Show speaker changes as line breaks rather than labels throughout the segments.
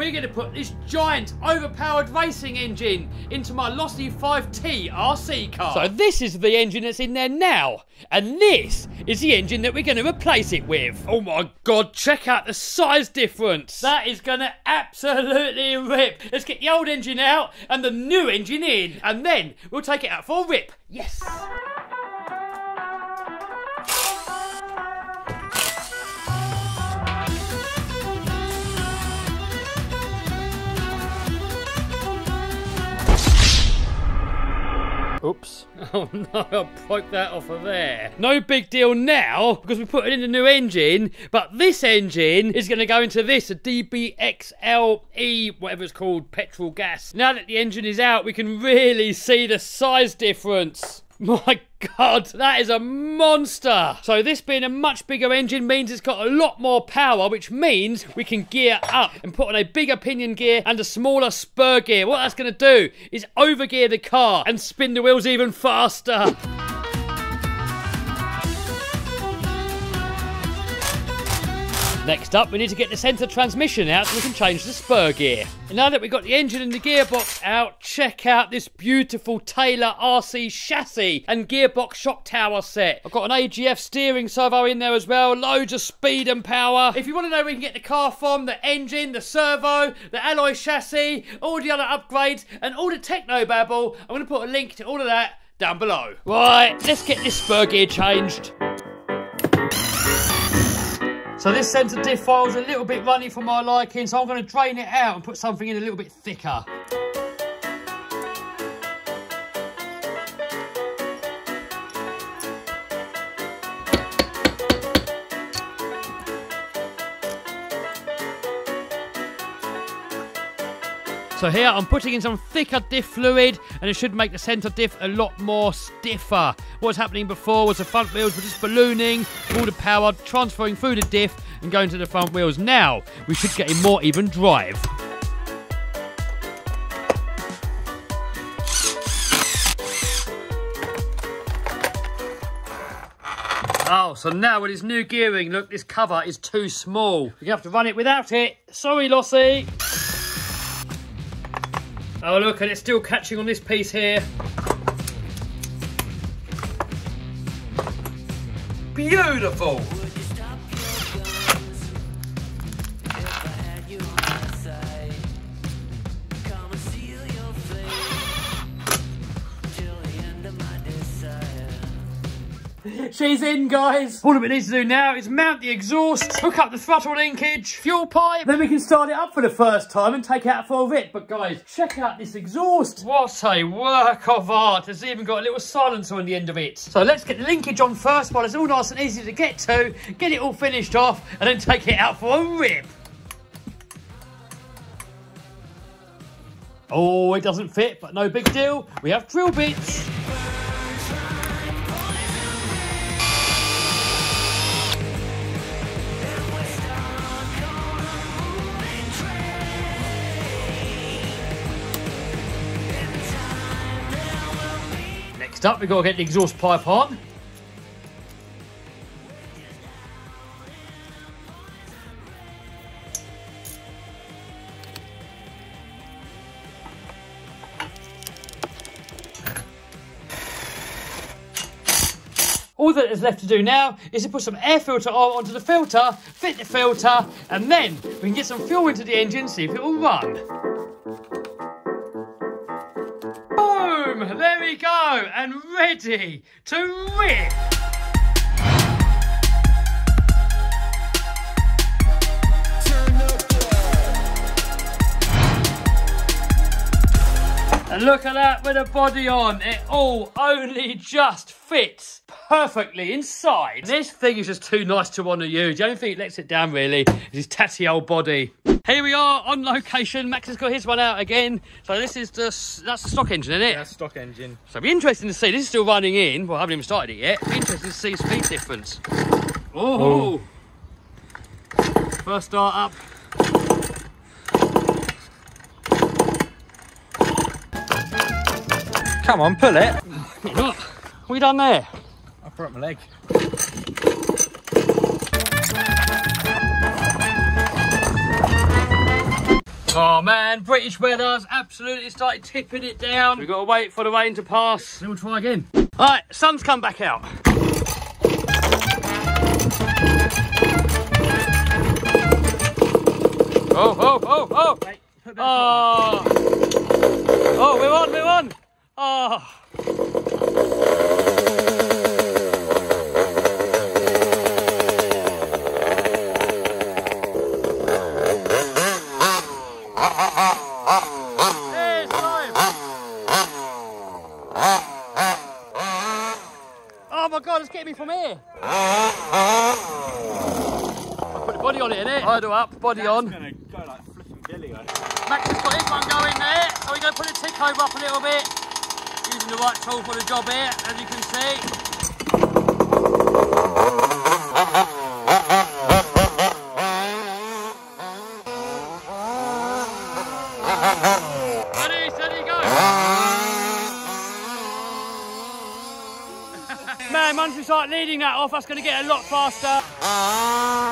we're going to put this giant, overpowered racing engine into my Losi 5T RC car. So this is the engine that's in there now, and this is the engine that we're going to replace it with. Oh my god, check out the size difference. That is going to absolutely rip. Let's get the old engine out and the new engine in, and then we'll take it out for a rip. Yes. Oops. Oh no, I broke that off of there. No big deal now, because we put in a new engine, but this engine is going to go into this, a DBXLE, whatever it's called, petrol gas. Now that the engine is out, we can really see the size difference. My God, that is a monster. So this being a much bigger engine means it's got a lot more power, which means we can gear up and put on a bigger pinion gear and a smaller spur gear. What that's going to do is overgear the car and spin the wheels even faster. Next up, we need to get the centre transmission out so we can change the spur gear. And now that we've got the engine and the gearbox out, check out this beautiful Taylor RC chassis and gearbox shock tower set. I've got an AGF steering servo in there as well, loads of speed and power. If you want to know where we can get the car from, the engine, the servo, the alloy chassis, all the other upgrades, and all the techno babble, I'm going to put a link to all of that down below. Right, let's get this spur gear changed. So this centre diff file is a little bit runny for my liking, so I'm going to drain it out and put something in a little bit thicker. So here I'm putting in some thicker diff fluid and it should make the centre diff a lot more stiffer. What was happening before was the front wheels were just ballooning, all the power transferring through the diff and going to the front wheels. Now we should get a more even drive. Oh, so now with his new gearing, look, this cover is too small. You have to run it without it. Sorry, Losi. Oh, look, and it's still catching on this piece here. Beautiful! She's in, guys. All that we need to do now is mount the exhaust, hook up the throttle linkage, fuel pipe, then we can start it up for the first time and take it out for a rip. But guys, check out this exhaust. What a work of art. It's even got a little silencer on the end of it. So let's get the linkage on first while it's all nice and easy to get to, get it all finished off, and then take it out for a rip. Oh, it doesn't fit, but no big deal. We have drill bits. Next up, we've got to get the exhaust pipe on. All that is left to do now is to put some air filter on onto the filter, fit the filter, and then we can get some fuel into the engine, see if it will run. There we go, and ready to rip! And look at that with a body on. It all only just fits perfectly inside. This thing is just too nice to want to use. The only thing that lets it down really is his tatty old body. Here we are on location. Max has got his one out again. So this is the that's the stock engine, isn't it?
Yeah, stock engine.
So it'll be interesting to see. This is still running in. Well, I haven't even started it yet. It'll be interesting to see speed difference. Oh. First start up.
Come on, pull it.
What we done there?
I broke my leg.
Oh man, British weather's absolutely started tipping it down. We've got to wait for the rain to pass, then we'll try again. All right, sun's come back out. Oh, oh, oh, oh! Oh, oh we're on, we're on! Oh. Oh my god, it's getting me from here. Put the body on it, innit? Idle up, body on.
gonna go like flipping Billy.
Max has got his one going there, Are we're going to put the tick over up a little bit. Using the right tool for the job here, as you can see. Ready, steady, go! Man, once we start leading that off, that's going to get a lot faster. Ah.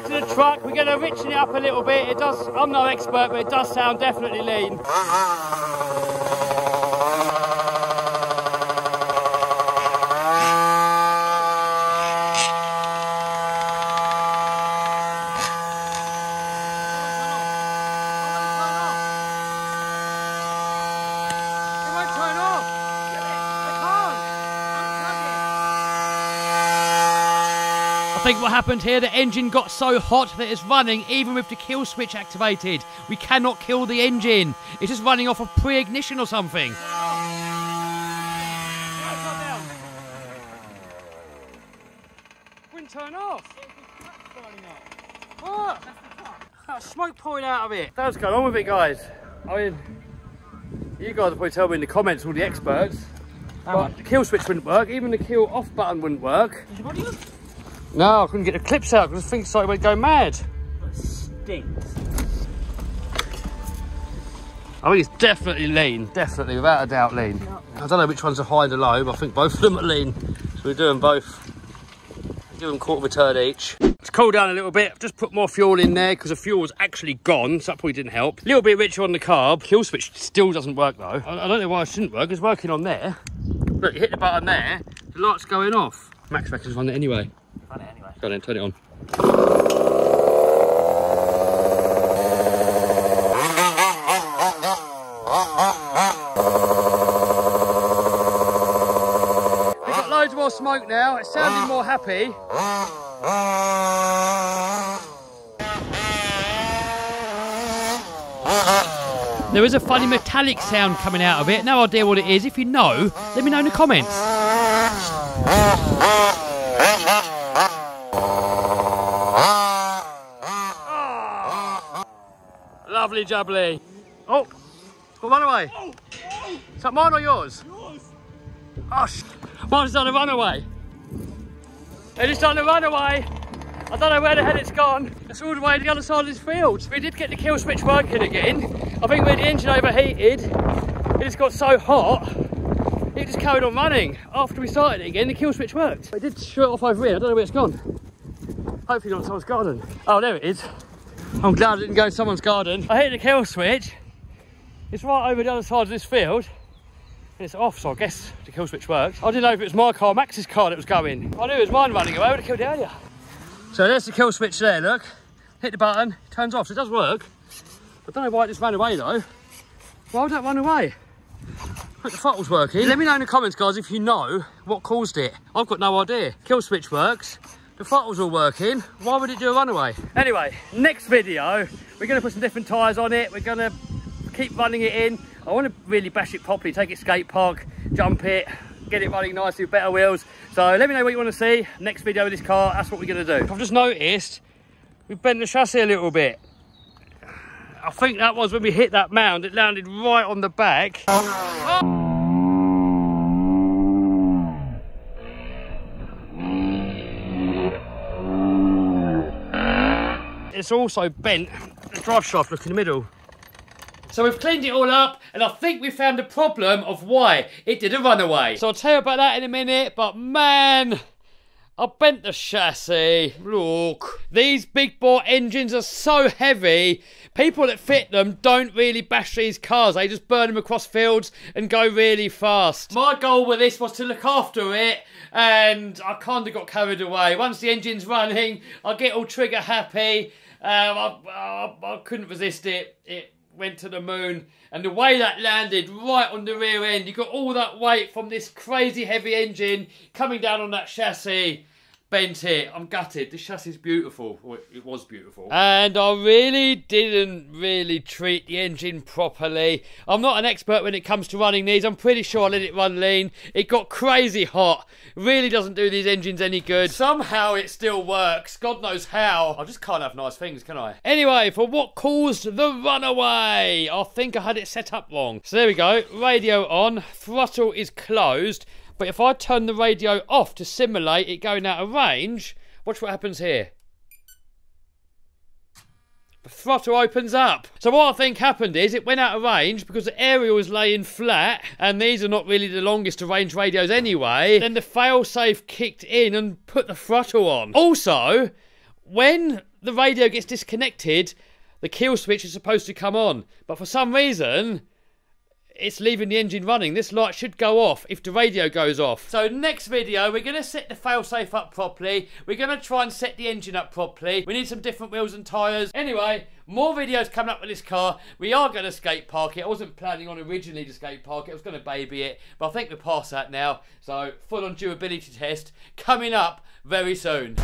Back to the truck, we're going to richen it up a little bit. It does. I'm no expert, but it does sound definitely lean. Ah, ah, ah. It won't turn off. I can't. I think what happened here, the engine got so hot that it's running even with the kill switch activated. We cannot kill the engine. It's just running off of pre-ignition or something. Wouldn't turn off. What? That smoke pouring out of it. That's going on with it, guys. I mean, you guys will probably tell me in the comments, all the experts. But the kill switch wouldn't work, even the kill off button wouldn't work. No, I couldn't get the clips out because I think so would go mad.
Stinks.
I think it's definitely lean, definitely, without a doubt lean. I don't know which one's a high and low, but I think both of them are lean. So we're doing both. Give them quarter of a turn each. It's cooled down a little bit. I've just put more fuel in there because the fuel was actually gone, so that probably didn't help. A little bit richer on the carb. Kill switch still doesn't work though. I, I don't know why it shouldn't work. It's working on there. Look, you hit the button there, the light's going off. Max reckons on it anyway.
Run it anyway.
Go then, turn it on. We've got loads more smoke now. It's sounding more happy. There is a funny metallic sound coming out of it. No idea what it is. If you know, let me know in the comments. Lovely jubbly. Oh, well, run away. Is that mine or yours? Yours. Oh, sh- mine's done a runaway. They just done a runaway. I don't know where the hell it's gone. It's all the way to the other side of this field. We did get the kill switch working again. I think when the engine overheated, it just got so hot, it just carried on running. After we started it again, the kill switch worked. It did shut off over here. I don't know where it's gone. Hopefully not in someone's garden. Oh, there it is. I'm glad I didn't go in someone's garden. I hit the kill switch. It's right over the other side of this field. And it's off, so I guess the kill switch works. I didn't know if it was my car Max's car that was going. I knew it was mine running away, I would have killed earlier. So there's the kill switch there, look. Hit the button, turns off, so it does work. I don't know why it just ran away though. Why would that run away? Look, the throttle's working. Let me know in the comments, guys, if you know what caused it. I've got no idea. Kill switch works. The throttle's all working. Why would it do a runaway? Anyway, next video, we're going to put some different tyres on it. We're going to keep running it in. I want to really bash it properly, take it skate park, jump it, get it running nicely with better wheels. So let me know what you want to see. Next video with this car, that's what we're going to do. I've just noticed we've bent the chassis a little bit. I think that was when we hit that mound, it landed right on the back. It's also bent the drive shaft look in the middle. So we've cleaned it all up, and I think we found the problem of why it did a runaway. So I'll tell you about that in a minute, but man, I bent the chassis. Look, these big bore engines are so heavy. People that fit them don't really bash these cars. They just burn them across fields and go really fast. My goal with this was to look after it, and I kind of got carried away. Once the engine's running, I get all trigger happy. Um, I, I, I couldn't resist it. It went to the moon and the way that landed right on the rear end you got all that weight from this crazy heavy engine coming down on that chassis bent it. I'm gutted. This chassis is beautiful. Well, it was beautiful. And I really didn't really treat the engine properly. I'm not an expert when it comes to running these. I'm pretty sure I let it run lean. It got crazy hot. Really doesn't do these engines any good. Somehow it still works. God knows how. I just can't have nice things, can I? Anyway, for what caused the runaway? I think I had it set up wrong. So there we go. Radio on. Throttle is closed. But if I turn the radio off to simulate it going out of range, watch what happens here. The throttle opens up. So what I think happened is it went out of range because the aerial is laying flat and these are not really the longest range radios anyway. Then the failsafe kicked in and put the throttle on. Also, when the radio gets disconnected, the kill switch is supposed to come on. But for some reason, it's leaving the engine running. This light should go off if the radio goes off. So next video, we're going to set the failsafe up properly. We're going to try and set the engine up properly. We need some different wheels and tyres. Anyway, more videos coming up with this car. We are going to skate park it. I wasn't planning on originally to skate park it. I was going to baby it. But I think we're past that now. So full on durability test coming up very soon.